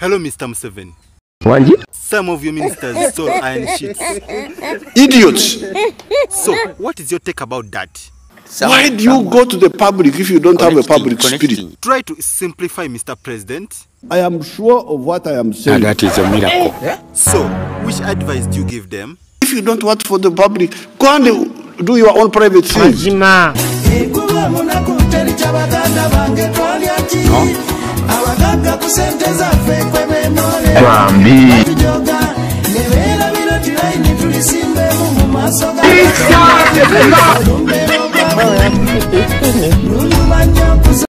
Hello, Mr. Museveni. Wanji? Some of your ministers stole iron sheets. Idiots! So, what is your take about that? Why do you go to the public if you don't have a public spirit? Try to simplify, Mr. President. I am sure of what I am ah, saying. And that is a miracle. Eh? Eh? So, which advice do you give them? If you don't want for the public, go and do your own private things. Mazima. ekuba Mami. Isso!